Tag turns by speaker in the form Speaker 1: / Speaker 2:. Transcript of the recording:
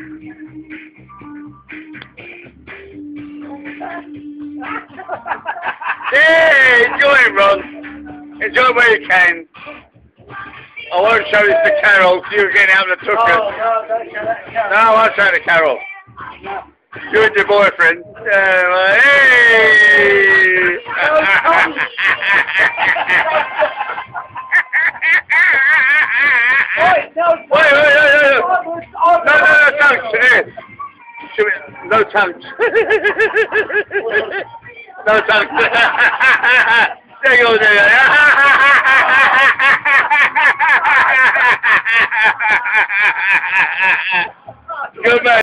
Speaker 1: Yeah, enjoy it, Ron. Enjoy where you can. I won't show this to Carol, you're getting out of the
Speaker 2: Oh,
Speaker 1: tucker.
Speaker 2: no, don't show that.
Speaker 1: No, I won't show it to Carol.
Speaker 2: No.
Speaker 1: You and your boyfriend. Uh, well, hey!
Speaker 2: Wait,
Speaker 1: Wait, wait, wait, wait, wait.
Speaker 2: I was- I was-
Speaker 1: No, no, no, tongues. Here. We- No tongues. no tongues. there you go, there you go. Good man.